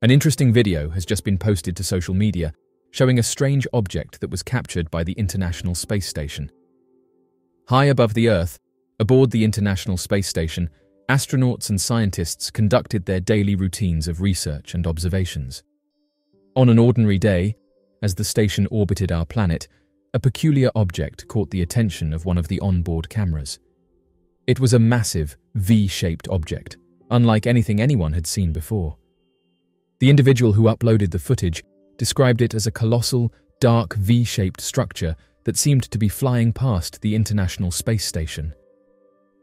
An interesting video has just been posted to social media showing a strange object that was captured by the International Space Station. High above the Earth, aboard the International Space Station, astronauts and scientists conducted their daily routines of research and observations. On an ordinary day, as the station orbited our planet, a peculiar object caught the attention of one of the onboard cameras. It was a massive, V-shaped object, unlike anything anyone had seen before. The individual who uploaded the footage described it as a colossal, dark V-shaped structure that seemed to be flying past the International Space Station.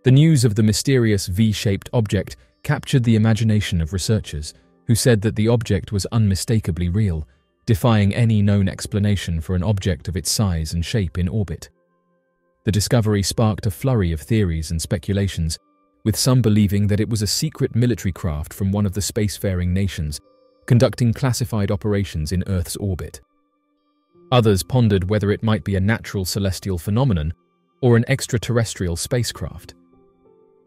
The news of the mysterious V-shaped object captured the imagination of researchers, who said that the object was unmistakably real, defying any known explanation for an object of its size and shape in orbit. The discovery sparked a flurry of theories and speculations, with some believing that it was a secret military craft from one of the spacefaring nations conducting classified operations in Earth's orbit. Others pondered whether it might be a natural celestial phenomenon or an extraterrestrial spacecraft.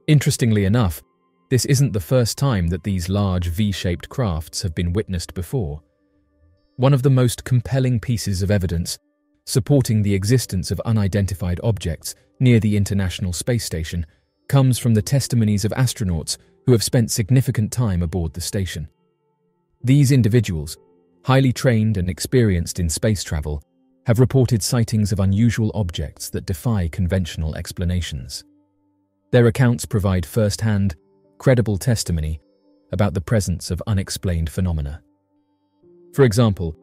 Interestingly enough, this isn't the first time that these large V-shaped crafts have been witnessed before. One of the most compelling pieces of evidence supporting the existence of unidentified objects near the International Space Station comes from the testimonies of astronauts who have spent significant time aboard the station. These individuals, highly trained and experienced in space travel, have reported sightings of unusual objects that defy conventional explanations. Their accounts provide first-hand, credible testimony about the presence of unexplained phenomena. For example,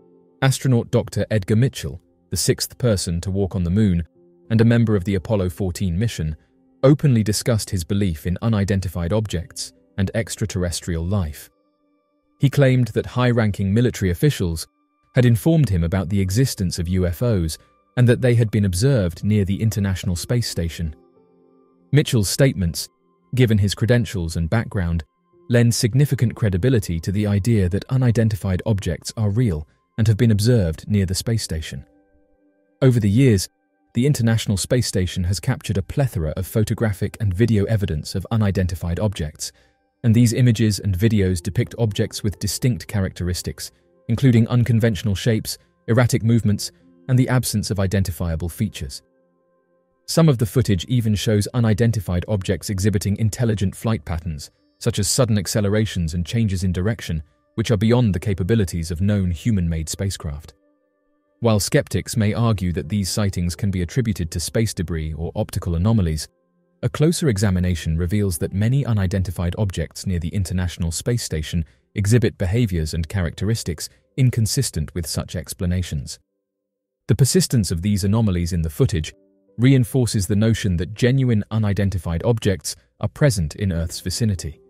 astronaut Dr. Edgar Mitchell, the sixth person to walk on the moon and a member of the Apollo 14 mission, openly discussed his belief in unidentified objects and extraterrestrial life. He claimed that high-ranking military officials had informed him about the existence of UFOs and that they had been observed near the International Space Station. Mitchell's statements, given his credentials and background, lend significant credibility to the idea that unidentified objects are real and have been observed near the space station. Over the years, the International Space Station has captured a plethora of photographic and video evidence of unidentified objects, and these images and videos depict objects with distinct characteristics, including unconventional shapes, erratic movements, and the absence of identifiable features. Some of the footage even shows unidentified objects exhibiting intelligent flight patterns, such as sudden accelerations and changes in direction, which are beyond the capabilities of known human-made spacecraft. While skeptics may argue that these sightings can be attributed to space debris or optical anomalies, a closer examination reveals that many unidentified objects near the International Space Station exhibit behaviors and characteristics inconsistent with such explanations. The persistence of these anomalies in the footage reinforces the notion that genuine unidentified objects are present in Earth's vicinity.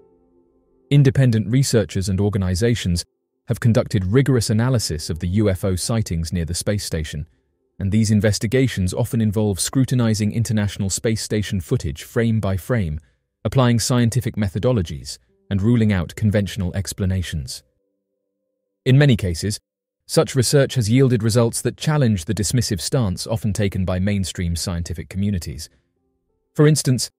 Independent researchers and organizations have conducted rigorous analysis of the UFO sightings near the space station and these investigations often involve scrutinizing International Space Station footage frame by frame, applying scientific methodologies, and ruling out conventional explanations. In many cases, such research has yielded results that challenge the dismissive stance often taken by mainstream scientific communities. For instance,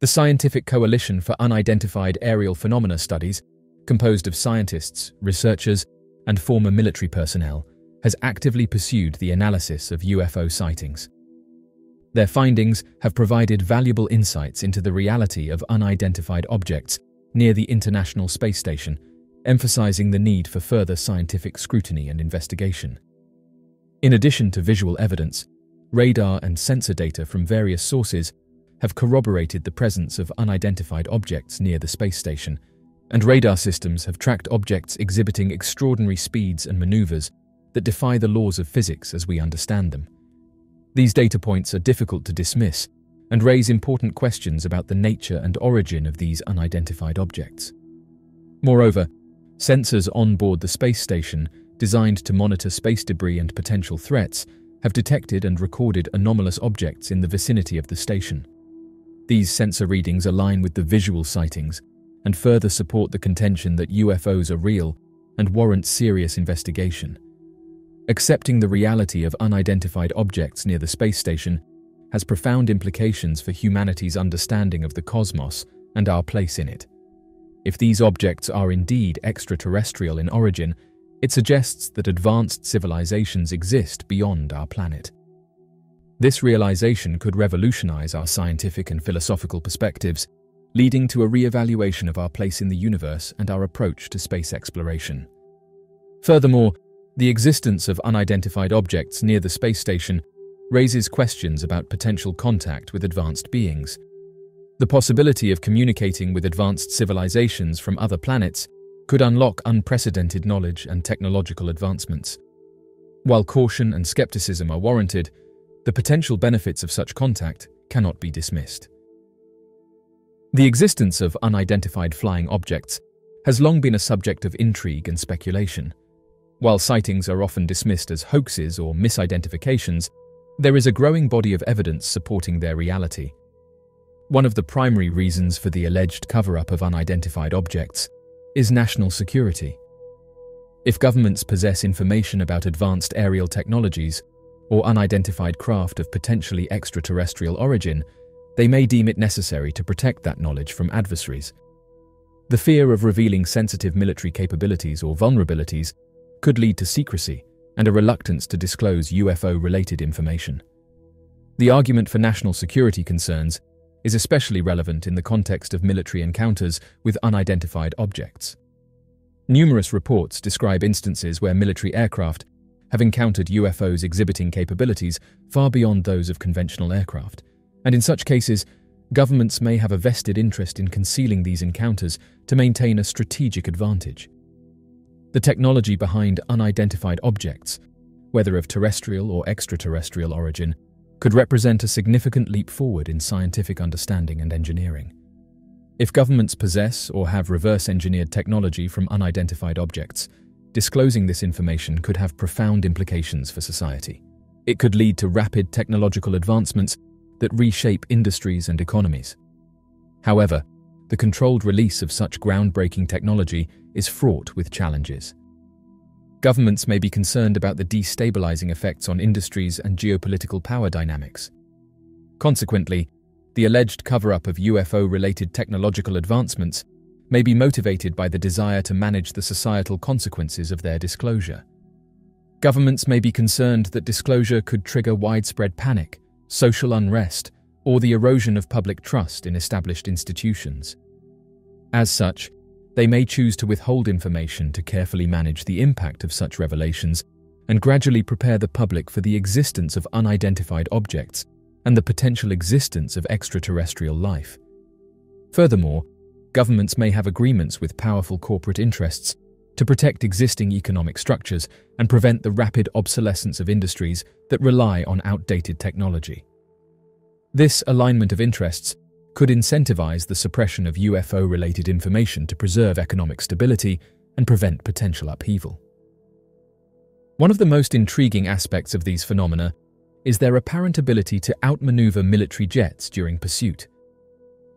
the Scientific Coalition for Unidentified Aerial Phenomena Studies, composed of scientists, researchers, and former military personnel, has actively pursued the analysis of UFO sightings. Their findings have provided valuable insights into the reality of unidentified objects near the International Space Station, emphasizing the need for further scientific scrutiny and investigation. In addition to visual evidence, radar and sensor data from various sources have corroborated the presence of unidentified objects near the space station, and radar systems have tracked objects exhibiting extraordinary speeds and maneuvers that defy the laws of physics as we understand them. These data points are difficult to dismiss and raise important questions about the nature and origin of these unidentified objects. Moreover, sensors on board the space station, designed to monitor space debris and potential threats, have detected and recorded anomalous objects in the vicinity of the station. These sensor readings align with the visual sightings and further support the contention that UFOs are real and warrant serious investigation. Accepting the reality of unidentified objects near the space station has profound implications for humanity's understanding of the cosmos and our place in it. If these objects are indeed extraterrestrial in origin, it suggests that advanced civilizations exist beyond our planet. This realization could revolutionize our scientific and philosophical perspectives, leading to a re-evaluation of our place in the universe and our approach to space exploration. Furthermore, the existence of unidentified objects near the space station raises questions about potential contact with advanced beings. The possibility of communicating with advanced civilizations from other planets could unlock unprecedented knowledge and technological advancements. While caution and skepticism are warranted, the potential benefits of such contact cannot be dismissed. The existence of unidentified flying objects has long been a subject of intrigue and speculation. While sightings are often dismissed as hoaxes or misidentifications, there is a growing body of evidence supporting their reality. One of the primary reasons for the alleged cover-up of unidentified objects is national security. If governments possess information about advanced aerial technologies or unidentified craft of potentially extraterrestrial origin, they may deem it necessary to protect that knowledge from adversaries. The fear of revealing sensitive military capabilities or vulnerabilities could lead to secrecy and a reluctance to disclose UFO-related information. The argument for national security concerns is especially relevant in the context of military encounters with unidentified objects. Numerous reports describe instances where military aircraft have encountered UFOs exhibiting capabilities far beyond those of conventional aircraft, and in such cases, governments may have a vested interest in concealing these encounters to maintain a strategic advantage. The technology behind unidentified objects, whether of terrestrial or extraterrestrial origin, could represent a significant leap forward in scientific understanding and engineering. If governments possess or have reverse engineered technology from unidentified objects, disclosing this information could have profound implications for society. It could lead to rapid technological advancements that reshape industries and economies. However, the controlled release of such groundbreaking technology is fraught with challenges. Governments may be concerned about the destabilizing effects on industries and geopolitical power dynamics. Consequently, the alleged cover-up of UFO-related technological advancements may be motivated by the desire to manage the societal consequences of their disclosure. Governments may be concerned that disclosure could trigger widespread panic, social unrest, or the erosion of public trust in established institutions. As such, they may choose to withhold information to carefully manage the impact of such revelations and gradually prepare the public for the existence of unidentified objects and the potential existence of extraterrestrial life. Furthermore, governments may have agreements with powerful corporate interests to protect existing economic structures and prevent the rapid obsolescence of industries that rely on outdated technology. This alignment of interests could incentivize the suppression of UFO-related information to preserve economic stability and prevent potential upheaval. One of the most intriguing aspects of these phenomena is their apparent ability to outmaneuver military jets during pursuit.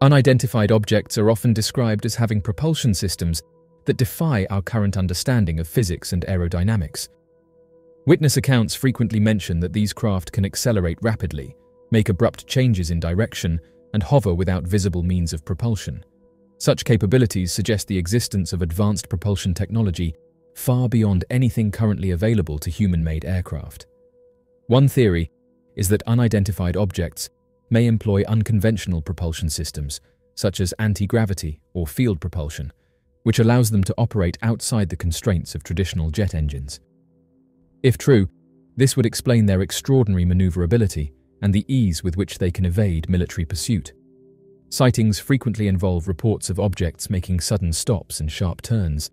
Unidentified objects are often described as having propulsion systems that defy our current understanding of physics and aerodynamics. Witness accounts frequently mention that these craft can accelerate rapidly, make abrupt changes in direction, and hover without visible means of propulsion. Such capabilities suggest the existence of advanced propulsion technology far beyond anything currently available to human-made aircraft. One theory is that unidentified objects may employ unconventional propulsion systems, such as anti-gravity or field propulsion, which allows them to operate outside the constraints of traditional jet engines. If true, this would explain their extraordinary maneuverability and the ease with which they can evade military pursuit. Sightings frequently involve reports of objects making sudden stops and sharp turns,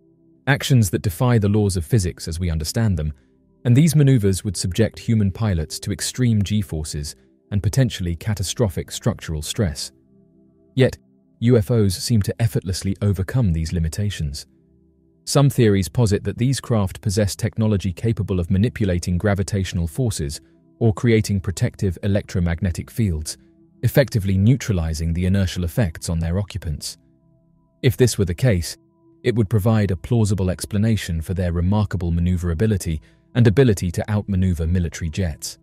actions that defy the laws of physics as we understand them, and these maneuvers would subject human pilots to extreme g-forces and potentially catastrophic structural stress. Yet, UFOs seem to effortlessly overcome these limitations. Some theories posit that these craft possess technology capable of manipulating gravitational forces or creating protective electromagnetic fields, effectively neutralizing the inertial effects on their occupants. If this were the case, it would provide a plausible explanation for their remarkable maneuverability and ability to outmaneuver military jets.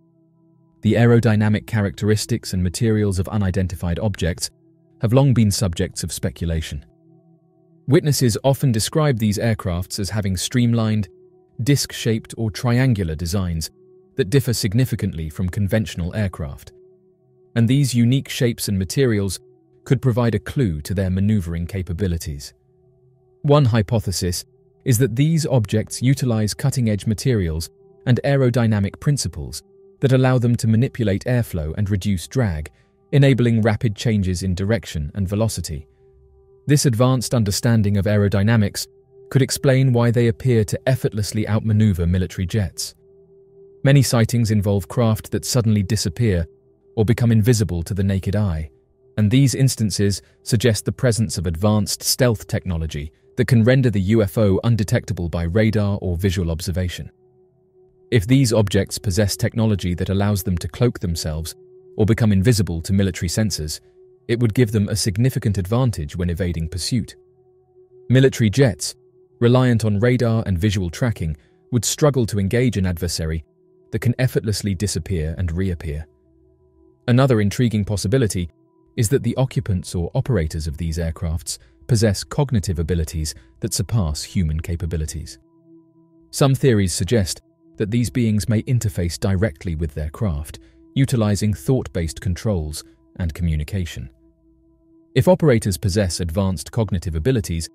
The aerodynamic characteristics and materials of unidentified objects have long been subjects of speculation. Witnesses often describe these aircrafts as having streamlined, disc-shaped or triangular designs that differ significantly from conventional aircraft. And these unique shapes and materials could provide a clue to their maneuvering capabilities. One hypothesis is that these objects utilize cutting-edge materials and aerodynamic principles that allow them to manipulate airflow and reduce drag, enabling rapid changes in direction and velocity. This advanced understanding of aerodynamics could explain why they appear to effortlessly outmaneuver military jets. Many sightings involve craft that suddenly disappear or become invisible to the naked eye, and these instances suggest the presence of advanced stealth technology that can render the UFO undetectable by radar or visual observation. If these objects possess technology that allows them to cloak themselves or become invisible to military sensors, it would give them a significant advantage when evading pursuit. Military jets, reliant on radar and visual tracking, would struggle to engage an adversary that can effortlessly disappear and reappear. Another intriguing possibility is that the occupants or operators of these aircrafts possess cognitive abilities that surpass human capabilities. Some theories suggest that these beings may interface directly with their craft, utilizing thought-based controls and communication. If operators possess advanced cognitive abilities,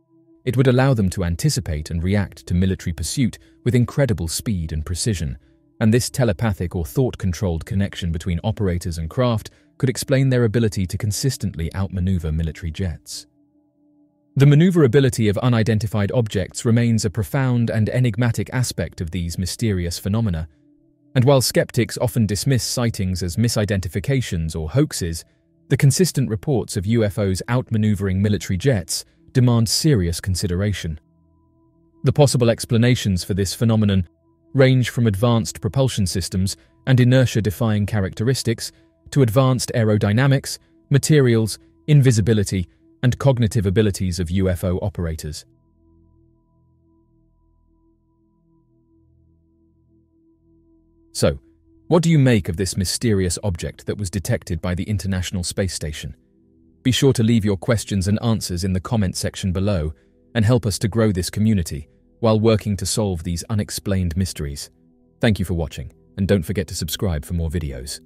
it would allow them to anticipate and react to military pursuit with incredible speed and precision, and this telepathic or thought-controlled connection between operators and craft could explain their ability to consistently outmaneuver military jets. The maneuverability of unidentified objects remains a profound and enigmatic aspect of these mysterious phenomena, and while skeptics often dismiss sightings as misidentifications or hoaxes, the consistent reports of UFOs outmaneuvering military jets demand serious consideration. The possible explanations for this phenomenon range from advanced propulsion systems and inertia-defying characteristics to advanced aerodynamics, materials, invisibility, and cognitive abilities of UFO operators. So, what do you make of this mysterious object that was detected by the International Space Station? Be sure to leave your questions and answers in the comment section below and help us to grow this community while working to solve these unexplained mysteries. Thank you for watching, and don't forget to subscribe for more videos.